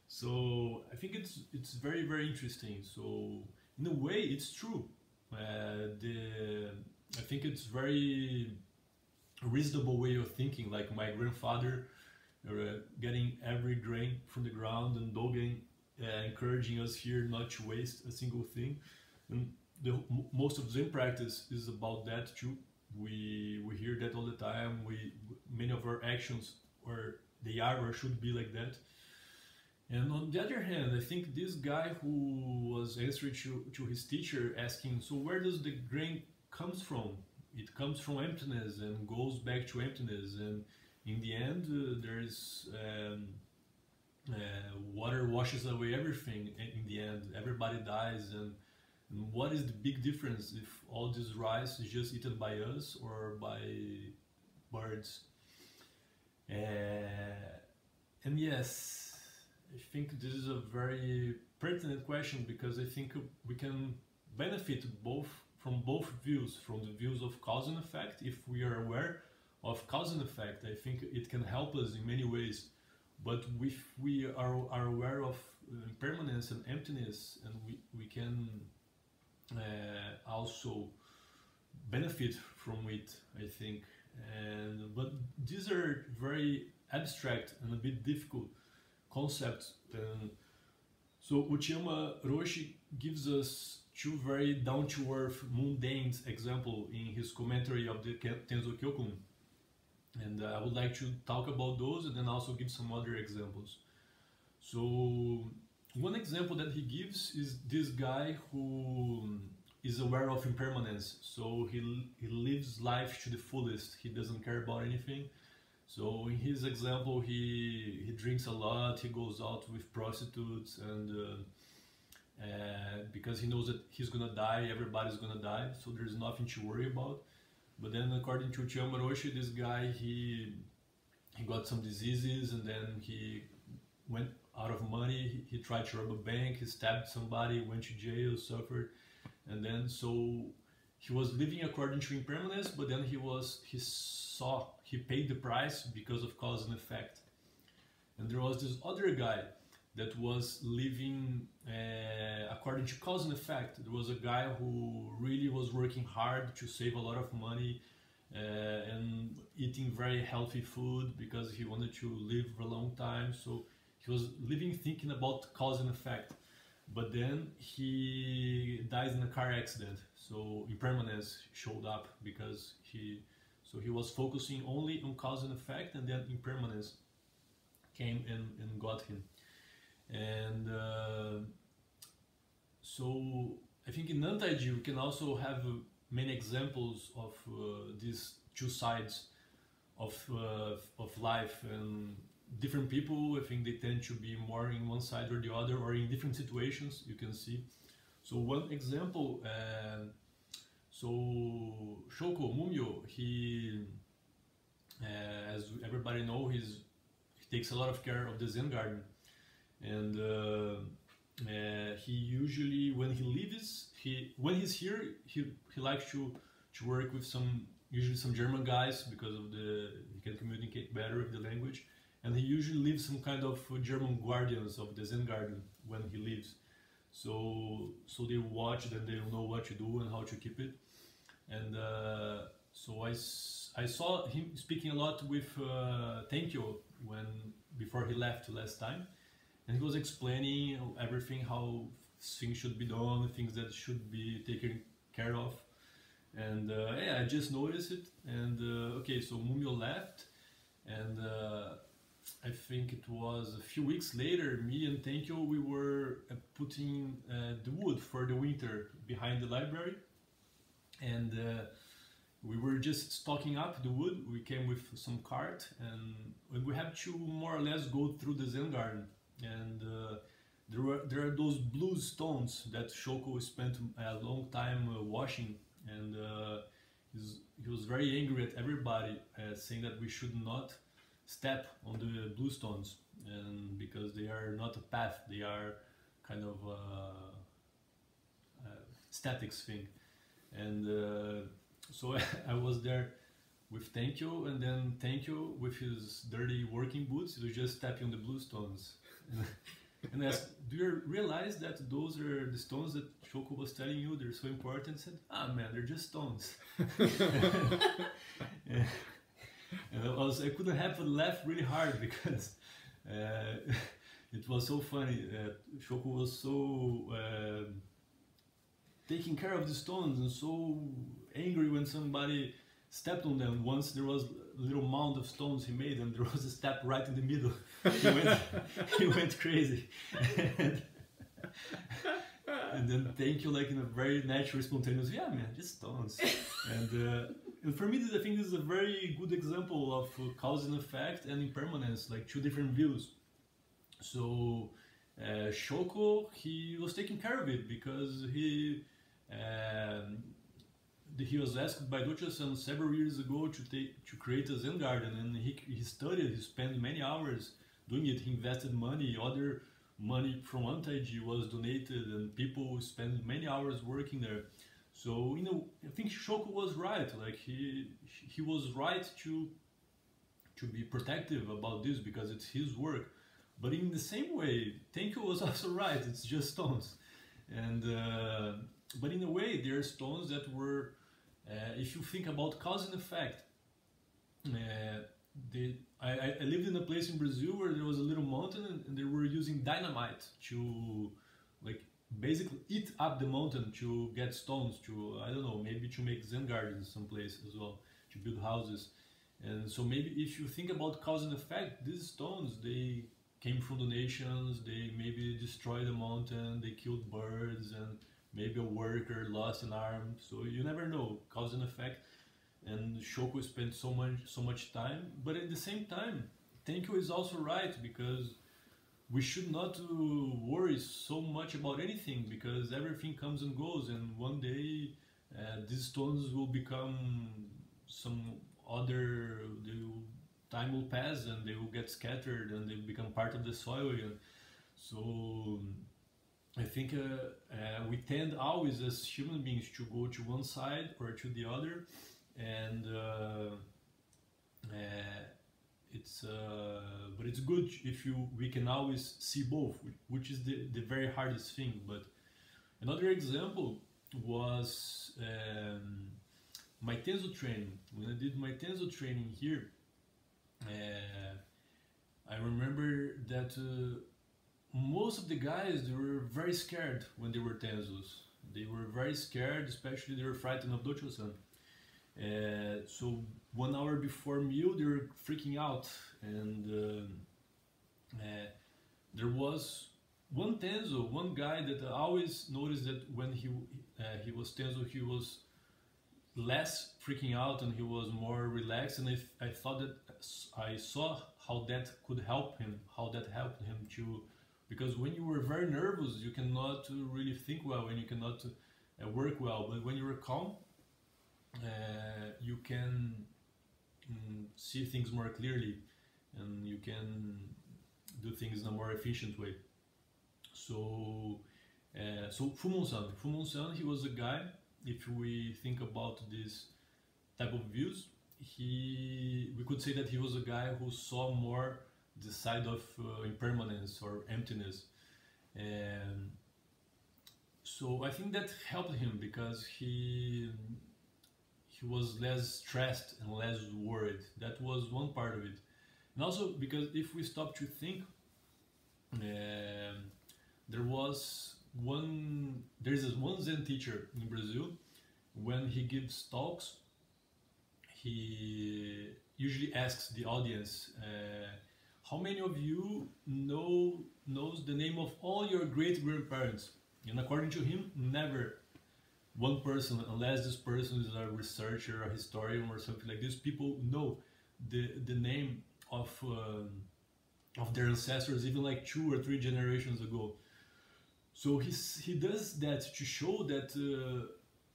So I think it's it's very very interesting. So in a way, it's true. Uh, the I think it's very reasonable way of thinking. Like my grandfather, uh, getting every grain from the ground, and Dogen uh, encouraging us here not to waste a single thing. And the, most of Zen practice is about that too. We we hear that all the time. We many of our actions or they are or should be like that. And on the other hand, I think this guy who was answering to, to his teacher asking, so where does the grain comes from? It comes from emptiness and goes back to emptiness. And in the end, uh, there's um, uh, water washes away everything in the end. Everybody dies. And, and what is the big difference if all this rice is just eaten by us or by birds? Uh, and yes, I think this is a very pertinent question because I think we can benefit both from both views, from the views of cause and effect. If we are aware of cause and effect, I think it can help us in many ways. But if we are, are aware of impermanence and emptiness, and we, we can uh, also benefit from it, I think. And but these are very abstract and a bit difficult concepts. And so Uchiyama Roshi gives us two very down-to-earth, mundane example in his commentary of the Tenzo Kyokun. And uh, I would like to talk about those and then also give some other examples. So one example that he gives is this guy who is aware of impermanence. So he, he lives life to the fullest. He doesn't care about anything. So in his example, he he drinks a lot. He goes out with prostitutes, and uh, uh, because he knows that he's gonna die, everybody's gonna die. So there's nothing to worry about. But then, according to Uchiyama Roshi, this guy he he got some diseases, and then he went out of money. He, he tried to rob a bank. He stabbed somebody, went to jail, suffered, and then so he was living according to impermanence. But then he was he saw he paid the price because of cause and effect. And there was this other guy that was living uh, according to cause and effect. There was a guy who really was working hard to save a lot of money uh, and eating very healthy food because he wanted to live for a long time. So he was living thinking about cause and effect. But then he dies in a car accident. So impermanence showed up because he so he was focusing only on cause and effect, and then impermanence came and, and got him. And uh, so I think in Antaiji we can also have uh, many examples of uh, these two sides of, uh, of life and different people I think they tend to be more in one side or the other or in different situations you can see. So one example uh, so Shoko Mumio, he, uh, as everybody know, he's, he takes a lot of care of the Zen garden, and uh, uh, he usually when he leaves, he when he's here, he he likes to to work with some usually some German guys because of the he can communicate better with the language, and he usually leaves some kind of German guardians of the Zen garden when he leaves. So so they watch, then they know what to do and how to keep it. And uh, so I, I saw him speaking a lot with uh, Tenkyo when before he left last time, and he was explaining everything how things should be done, things that should be taken care of, and uh, yeah, I just noticed it. And uh, okay, so Mumio left, and uh, I think it was a few weeks later, me and Tenkyo we were uh, putting uh, the wood for the winter behind the library and uh, we were just stocking up the wood. We came with some cart and we had to more or less go through the Zen garden. And uh, there were there are those blue stones that Shoko spent a long time uh, washing, and uh, he was very angry at everybody, saying that we should not step on the blue stones, and because they are not a path, they are kind of a, statics thing. And uh, so I was there with Tenkyo, and then Tenkyo with his dirty working boots, he was just stepping on the blue stones. and I asked, do you realize that those are the stones that Shoko was telling you, they're so important? I said, ah man, they're just stones. and I, was, I couldn't help but laugh really hard because uh, it was so funny. Shoko was so... Uh, taking care of the stones and so angry when somebody stepped on them. Once there was a little mound of stones he made and there was a step right in the middle. he, went, he went crazy. and, and, then Tenkyo like in a very natural, spontaneous, yeah man, just stones. and, uh, and for me, I think this is a very good example of uh, cause and effect and impermanence, like two different views. So uh, Shoko, he was taking care of it because he um, he was asked by Docho-san several years ago to take to create a Zen garden, and he, he studied. He spent many hours doing it. He invested money. Other money from Antaiji was donated, and people spent many hours working there. So you know, I think Shoko was right. Like he he was right to to be protective about this because it's his work. But in the same way, Tenkyo was also right. It's just stones, and. Uh, but in a way, there are stones that were, if you think about cause and effect, uh, I, I, lived in a place in Brazil where there was a little mountain and, and, they were using dynamite to like basically eat up the mountain to get stones to I don't know maybe to make Zen gardens someplace as well to build houses. And so maybe if you think about cause and effect these stones they came from donations they maybe destroyed the mountain they killed birds and maybe a worker lost an arm. So you never know, cause and effect. And Shoko spent so much so much time, but at the same time, Tenkyo is also right because we should not worry so much about anything because everything comes and goes, and one day uh, these stones will become some other. Time will pass and they will get scattered and they become part of the soil. So I think uh, uh, we tend always as human beings to go to one side or to the other, and uh, it's uh, but it's good if you we can always see both, which is the, the very hardest thing. But another example was um, my Tenzo training. When I did my Tenzo training here, uh, I remember that uh, most of the guys they were very scared when they were Tenzos. They were very scared, especially they were frightened of Docho-san. Uh, so one hour before meal, they were freaking out, and uh, uh, there was one Tenzo, one guy that I always noticed that when he uh, he was Tenzo, he was less freaking out and he was more relaxed. And if I thought that I saw how that could help him, how that helped him to, because when you were very nervous, you cannot really think well and you cannot uh, work well. But when you are calm, uh, you can mm, see things more clearly and you can do things in a more efficient way. So, uh, so Fumon-san, Fumon-san, he was a guy. If we think about this type of views, he we could say that he was a guy who saw more the side of uh, impermanence or emptiness, and so I think that helped him because he he was less stressed and less worried. That was one part of it, and also because if we stop to think. Um, there was one there's this one Zen teacher in Brazil when he gives talks he usually asks the audience uh, how many of you know knows the name of all your great grandparents and according to him never one person unless this person is a researcher a historian or something like this people know the the name of um, of their ancestors even like two or three generations ago so he's, he does that to show that uh,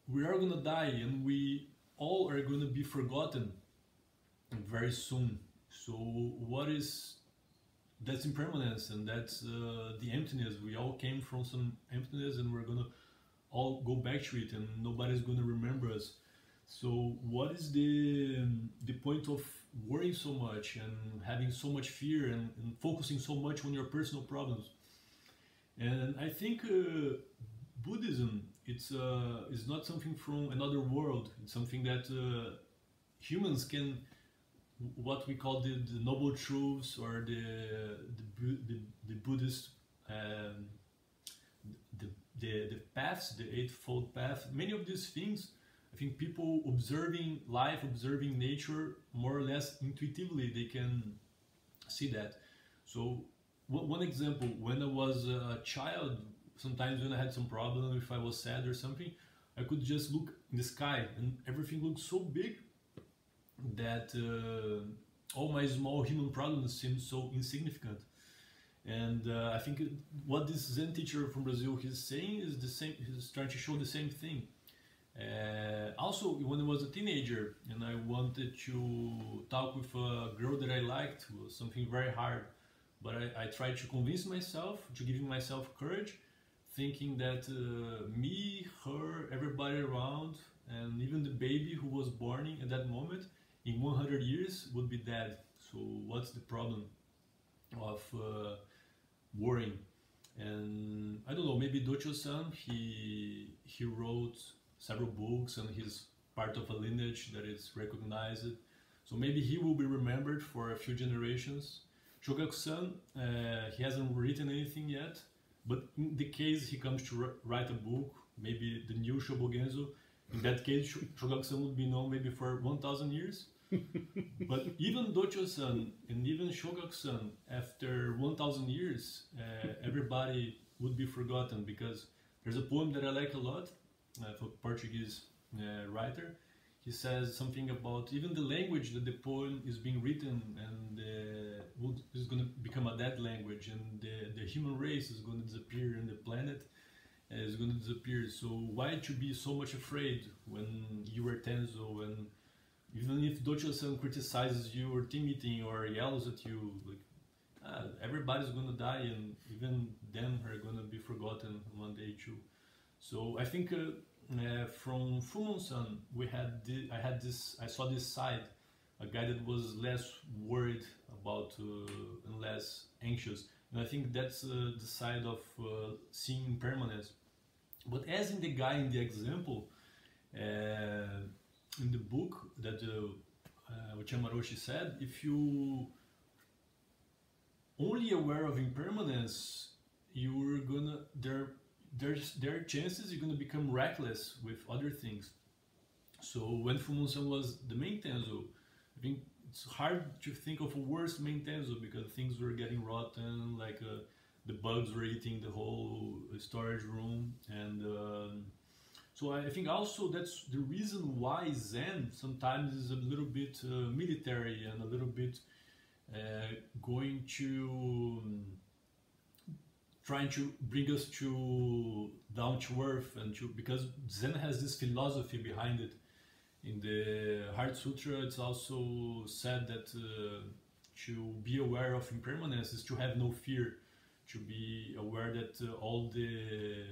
we are gonna die and we all are gonna be forgotten very soon. So what is that's impermanence and that's uh, the emptiness. We all came from some emptiness and we're gonna all go back to it and nobody's gonna remember us. So what is the the point of worrying so much and having so much fear and, and focusing so much on your personal problems? And I think uh, Buddhism it's uh, is not something from another world. It's something that uh, humans can, what we call the, the noble truths or the the, the, the Buddhist um, the, the the paths, the eightfold path. Many of these things, I think people observing life, observing nature, more or less intuitively, they can see that. So one example, when I was a child, sometimes when I had some problem, if I was sad or something, I could just look in the sky and everything looked so big that uh, all my small human problems seem so insignificant. And uh, I think what this Zen teacher from Brazil is saying is the same. He's trying to show the same thing. Uh, also, when I was a teenager and I wanted to talk with a girl that I liked, was something very hard but I, I tried to convince myself, to give myself courage, thinking that uh, me, her, everybody around, and even the baby who was born at that moment, in 100 years would be dead. So what's the problem of uh, worrying? And I don't know, maybe Docho-san, he, he wrote several books and he's part of a lineage that is recognized. So maybe he will be remembered for a few generations Shogaku-san, uh, he hasn't written anything yet, but in the case he comes to write a book, maybe the new Shobogenzo, in that case Shogaku-san would be known maybe for 1000 years. but even Docho-san and even Shogaku-san, after 1000 years, uh, everybody would be forgotten because there's a poem that I like a lot uh, for Portuguese uh, writer. He says something about even the language that the poem is being written and uh, is going to become a dead language and the, the human race is going to disappear and the planet is going to disappear. So why to be so much afraid when you are tenzo and even if Docho-san criticizes you or team meeting or yells at you like uh, everybody's gonna die, and even them are gonna be forgotten one day too. So I think uh, uh, from Fumonsan we had the, I had this I saw this side, a guy that was less worried about uh, and less anxious, and I think that's uh, the side of uh, seeing impermanence. But as in the guy in the example, uh, in the book that uh, uh, Uchiyama Roshi said, if you only aware of impermanence, you're gonna there there's there are chances you're gonna become reckless with other things. So when Fumonsan was the main Tenzo, I think it's hard to think of a worse main Tenzo because things were getting rotten, like uh, the bugs were eating the whole storage room, and um, so I think also that's the reason why Zen sometimes is a little bit uh, military and a little bit uh, going to um, trying to bring us to down to earth and to because Zen has this philosophy behind it. In the Heart Sutra, it's also said that uh, to be aware of impermanence is to have no fear, to be aware that uh, all the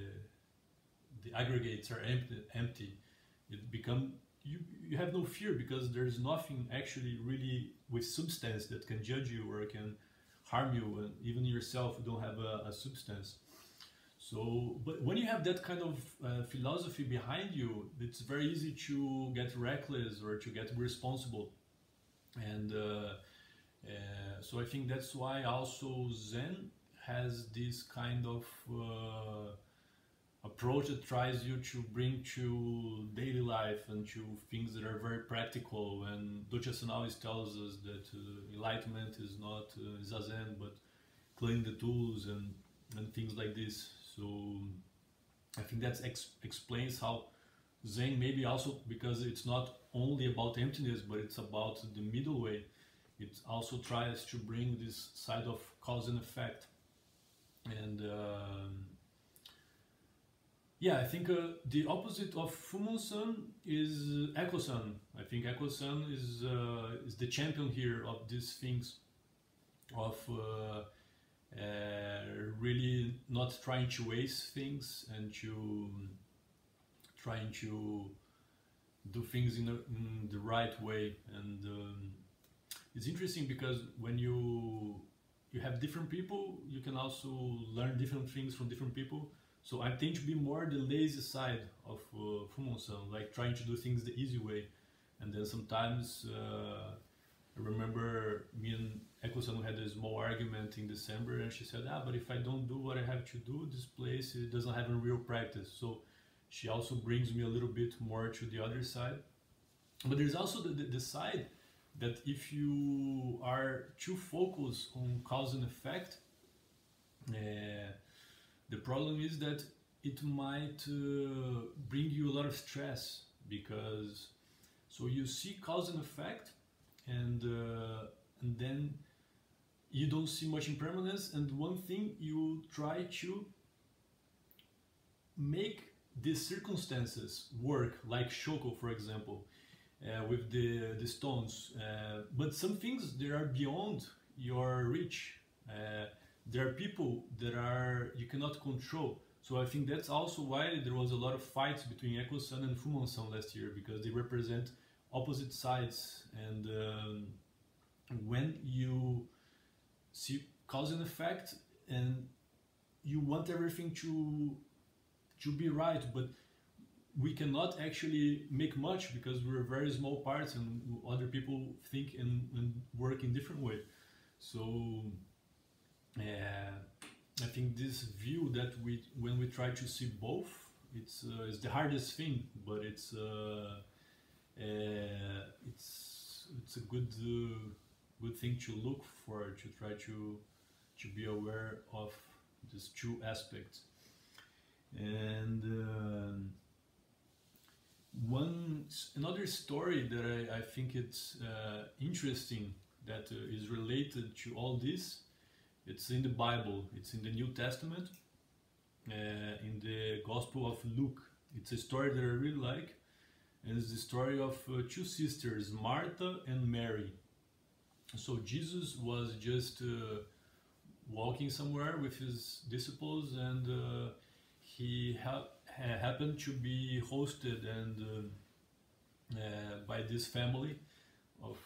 the aggregates are empty. empty. It become you you have no fear because there's nothing actually really with substance that can judge you or can harm you and even yourself you don't have a, a substance so but when you have that kind of uh, philosophy behind you it's very easy to get reckless or to get irresponsible and uh, uh, so i think that's why also zen has this kind of uh, approach that tries you to bring to daily life and to things that are very practical. And Docho always tells us that uh, enlightenment is not uh, zazen, but cleaning the tools and, and things like this. So I think that ex- explains how Zen maybe also because it's not only about emptiness, but it's about the middle way. It also tries to bring this side of cause and effect. And um, yeah, I think uh, the opposite of Fumonsan is uh, Ekosan. I think Ekosan is uh, is the champion here of these things, of uh, uh, really not trying to waste things and to trying to do things in, a, in the right way. And um, it's interesting because when you you have different people, you can also learn different things from different people so I tend to be more the lazy side of uh, Fumonsan, like trying to do things the easy way. And then sometimes uh, I remember me and Eko-san had a small argument in December, and she said, "Ah, but if I don't do what I have to do, this place it doesn't have a real practice." So she also brings me a little bit more to the other side. But there's also the, the, the side that if you are too focused on cause and effect, uh, the problem is that it might uh, bring you a lot of stress because so you see cause and effect and uh, and then you don't see much impermanence. And one thing you try to make these circumstances work like shoko for example uh, with the the stones uh, but some things they are beyond your reach. Uh, there are people that are you cannot control. So I think that's also why there was a lot of fights between Eko-san and Fumonsan last year because they represent opposite sides. And um, when you see cause and effect, and you want everything to to be right, but we cannot actually make much because we're very small parts, and other people think and, and work in different way. So I think this view that we, when we try to see both, it's uh, it's the hardest thing, but it's uh, uh it's it's a good uh, good thing to look for to try to to be aware of these two aspects. And um, one another story that I, I think it's uh, interesting that is related to all this it's in the Bible, it's in the New Testament, uh, in the Gospel of Luke. It's a story that I really like, and it's the story of uh, two sisters, Martha and Mary. So Jesus was just uh, walking somewhere with his disciples, and uh, he ha- ha- happened to be hosted and uh, uh, by this family of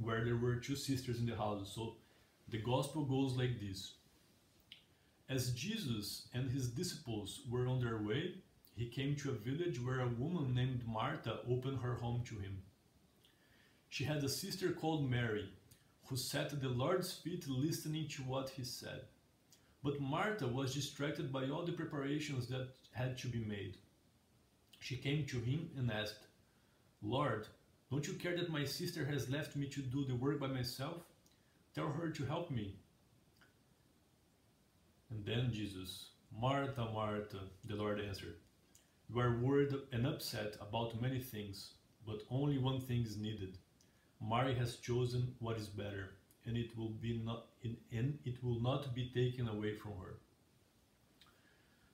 where there were two sisters in the house. So the gospel goes like this. As Jesus and his disciples were on their way, he came to a village where a woman named Martha opened her home to him. She had a sister called Mary, who sat at the Lord's feet listening to what he said. But Martha was distracted by all the preparations that had to be made. She came to him and asked, Lord, don't you care that my sister has left me to do the work by myself? Tell her to help me. And then Jesus, Martha, Martha, the Lord answered, You are worried and upset about many things, but only one thing is needed. Mary has chosen what is better, and it will be not in and it will not be taken away from her.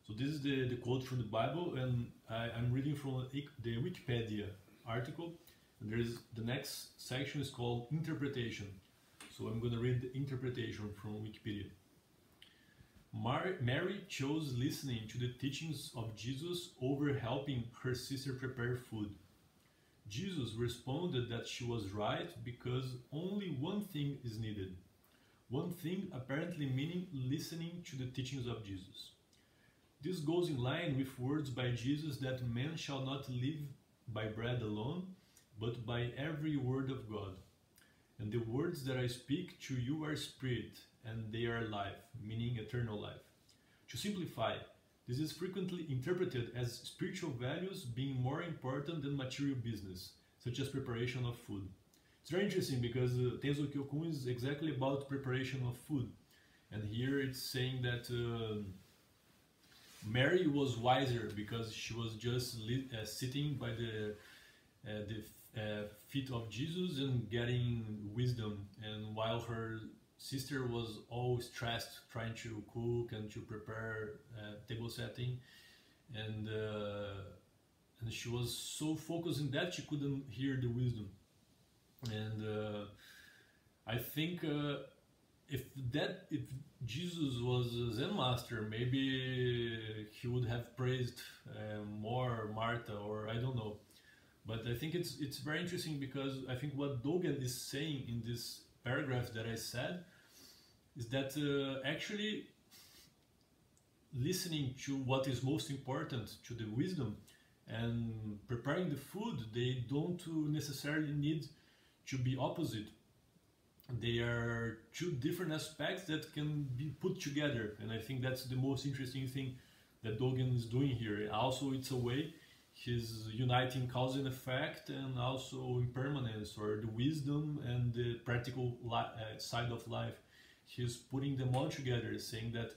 So this is the, the quote from the Bible, and I, I'm reading from the Wikipedia article. And there is the next section is called interpretation. So I'm going to read the interpretation from Wikipedia. Mary chose listening to the teachings of Jesus over helping her sister prepare food. Jesus responded that she was right because only one thing is needed. One thing apparently meaning listening to the teachings of Jesus. This goes in line with words by Jesus that man shall not live by bread alone, but by every word of God. And the words that I speak to you are spirit, and they are life, meaning eternal life. To simplify, this is frequently interpreted as spiritual values being more important than material business, such as preparation of food. It's very interesting because uh, Tenzo Kyokun is exactly about preparation of food. And here it's saying that uh, Mary was wiser because she was just uh, sitting by the, uh, the uh, feet of Jesus and getting wisdom. And while her sister was all stressed trying to cook and to prepare uh, table setting and uh, and she was so focused in that she couldn't hear the wisdom and uh, I think uh, if that if Jesus was a Zen master maybe he would have praised uh, more Martha or I don't know but I think it's it's very interesting because I think what Dogen is saying in this paragraph that I said is that uh, actually listening to what is most important to the wisdom and preparing the food they don't necessarily need to be opposite. They are two different aspects that can be put together. And i think that's the most interesting thing that dogen is doing here. Also it's a way he's uniting cause and effect and also impermanence or the wisdom and the practical uh, side of life. He's putting them all together saying that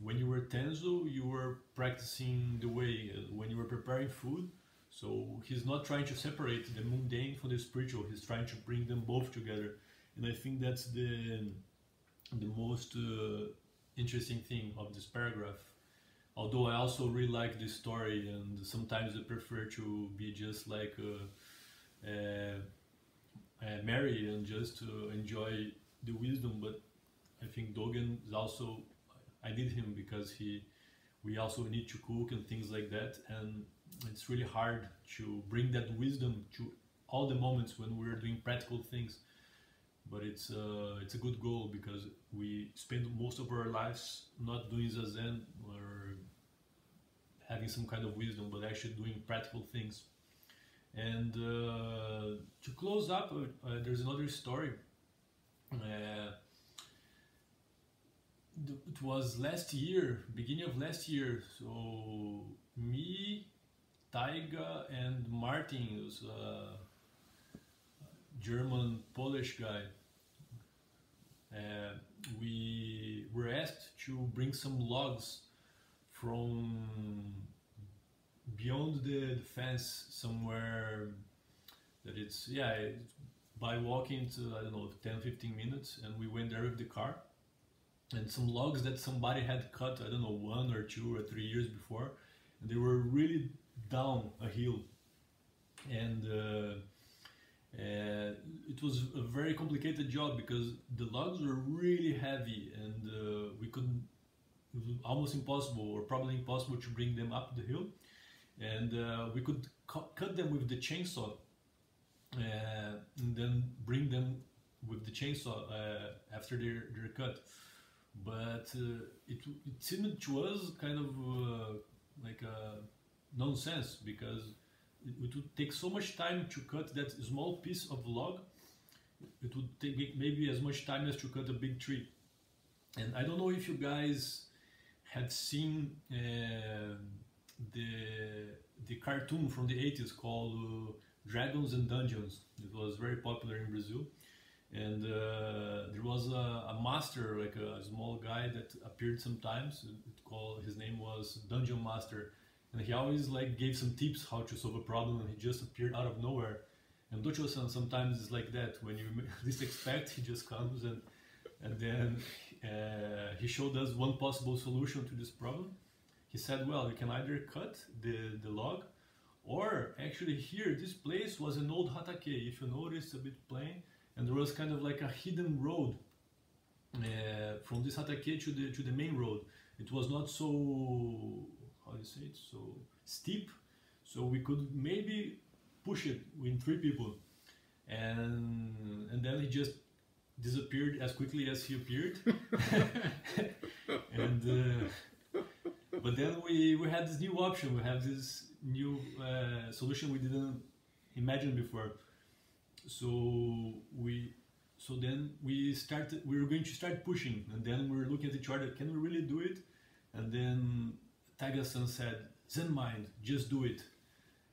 when you were tenzo you were practicing the way uh, when you were preparing food. So he's not trying to separate the mundane from the spiritual he's trying to bring them both together. And i think that's the the most uh, interesting thing of this paragraph although i also really like this story and sometimes i prefer to be just like uh, uh, uh mary and just to enjoy the wisdom but i think dogen is also i did him because he we also need to cook and things like that and it's really hard to bring that wisdom to all the moments when we're doing practical things. But it's uh, it's a good goal because we spend most of our lives not doing zazen or having some kind of wisdom but actually doing practical things. And uh, to close up uh, uh there's another story. Uh, it was last year beginning of last year so me Taiga and Martin, a German Polish guy, uh, we were asked to bring some logs from beyond the, fence somewhere that it's yeah it's by walking to I don't know 10 15 minutes and we went there with the car. And some logs that somebody had cut I don't know one or two or three years before and they were really down a hill. And uh, uh, it it was a very complicated job because the logs were really heavy and uh, we couldn't it almost impossible or probably impossible to bring them up the hill. And uh, we could cu- cut them with the chainsaw uh, and then bring them with the chainsaw uh, after they're, they're cut. But uh, it, it seemed to us kind of like a nonsense because it would take so much time to cut that small piece of log. It would take maybe as much time as to cut a big tree. And i don't know if you guys had seen uh, the the cartoon from the 80s called uh, dragons and dungeons. It was very popular in brazil. And uh, there was a, a master like a, small guy that appeared sometimes. It called his name was dungeon master. And he always like gave some tips how to solve a problem and he just appeared out of nowhere. And Docho-san sometimes is like that. When you least expect he just comes and and then uh, he showed us one possible solution to this problem he said well you can either cut the, the log or actually here this place was an old hatake if you notice a bit plain and there was kind of like a hidden road uh, from this hatake to the to the main road. It was not so how do you say it so steep, so we could maybe push it with three people, and and then he just disappeared as quickly as he appeared, and. Uh, but then we, we had this new option. We have this new uh, solution we didn't imagine before. So we so then we started we were going to start pushing. And then we were looking at each other can we really do it? And then Taiga-san said zen mind just do it.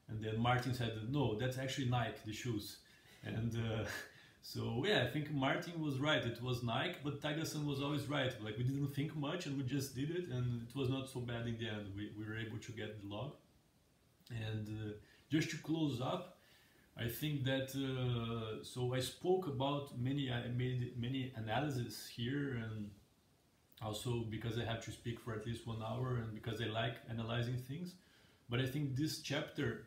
And then martin said no that's actually nike the shoes. And uh, so yeah i think martin was right. It was nike but Taiga-san was always right. Like we didn't think much and we just did it and it was not so bad in the end. We, we were able to get the log. And uh, just to close up I think that uh, so I spoke about many I made many analyses here and also because I have to speak for at least one hour and because I like analyzing things. But I think this chapter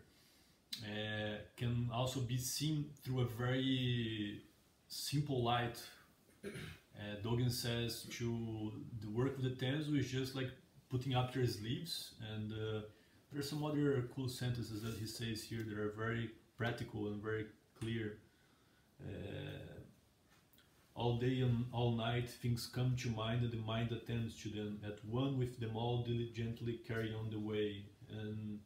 uh, can also be seen through a very simple light uh, Dogen says to the work of the Tenzo is just like putting up your sleeves and uh, there's some other cool sentences that he says here that are very practical and very clear. Uh, all day and all night things come to mind and the mind attends to them. At one with them all diligently carry on the way. And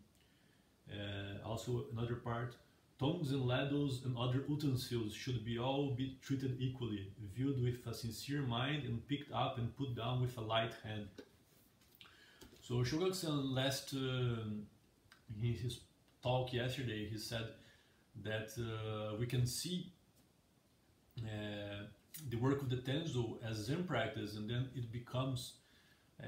uh, also another part, tongues and ladles and other utensils should be all be treated equally, viewed with a sincere mind and picked up and put down with a light hand. So Shogaku-san last uh, in his talk yesterday, he said that uh, we can see uh, the work of the Tenzo as Zen practice, and then it becomes uh,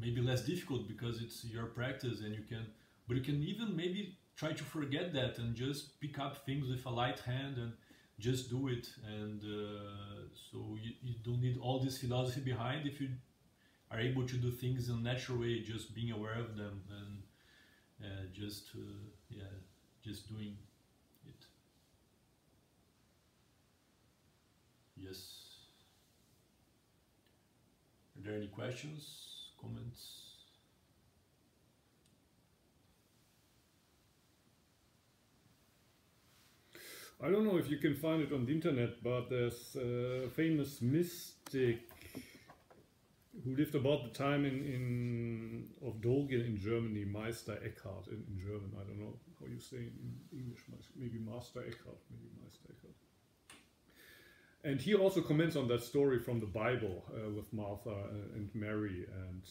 maybe less difficult because it's your practice, and you can. But you can even maybe try to forget that and just pick up things with a light hand and just do it. And uh, so you, you don't need all this philosophy behind if you are able to do things in a natural way, just being aware of them and uh, just uh, yeah just doing it. Yes. Are there any questions, comments? I don't know if you can find it on the internet, but there's a famous mystic who lived about the time in, in of Dogen in Germany, Meister Eckhart in, in German. I don't know how you say in English, maybe Master Eckhart, maybe Meister Eckhart. And he also comments on that story from the Bible uh, with Martha uh, and Mary. And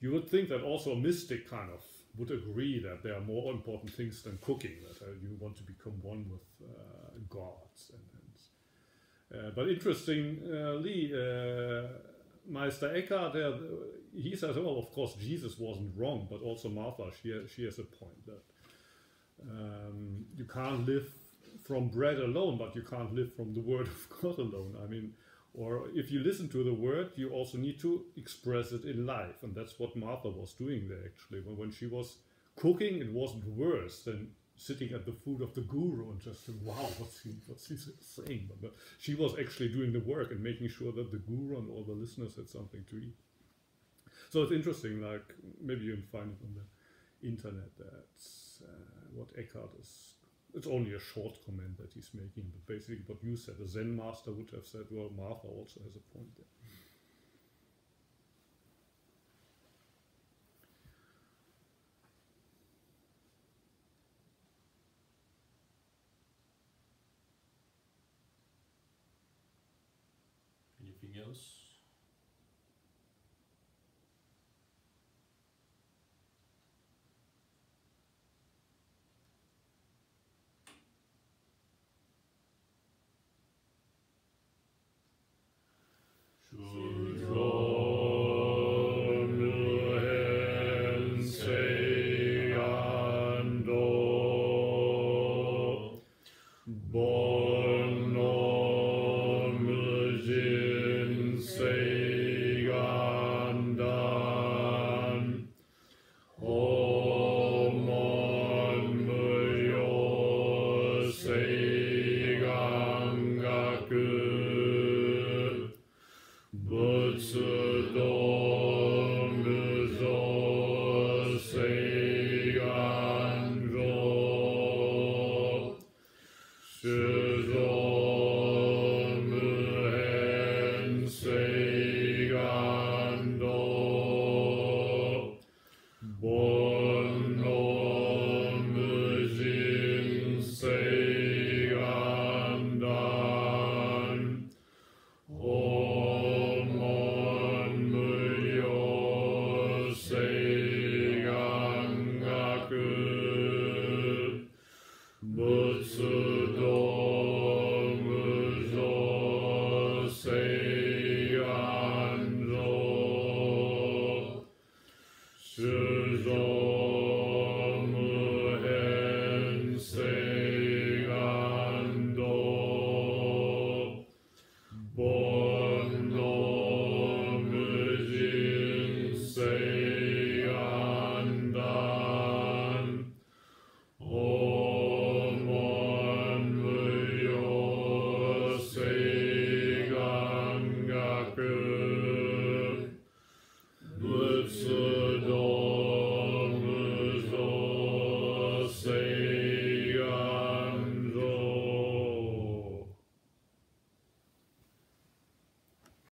you would think that also a mystic kind of would agree that there are more important things than cooking, that uh, you want to become one with uh, gods. And, and uh, but interestingly, uh, Meister Eckhart, he says, well, of course, Jesus wasn't wrong, but also Martha, she, she has a point that um, you can't live from bread alone, but you can't live from the word of God alone. I mean, or if you listen to the word, you also need to express it in life. And that's what Martha was doing there, actually. When, she was cooking, it wasn't worse than sitting at the foot of the guru and just saying, wow, what's he, what's he saying? But, she was actually doing the work and making sure that the guru and all the listeners had something to eat. So it's interesting, like maybe you can find it on the internet that uh, what Eckhart is. It's only a short comment that he's making, but basically what you said, a Zen master would have said, well, Martha also has a point there.